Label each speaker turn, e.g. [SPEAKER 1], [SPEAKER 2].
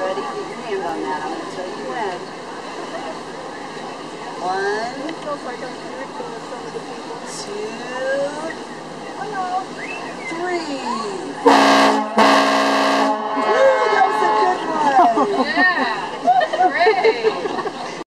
[SPEAKER 1] ready? Get your hand on that. I'm going to tell you when. One. Two. Three. Ooh, that was a good one. yeah.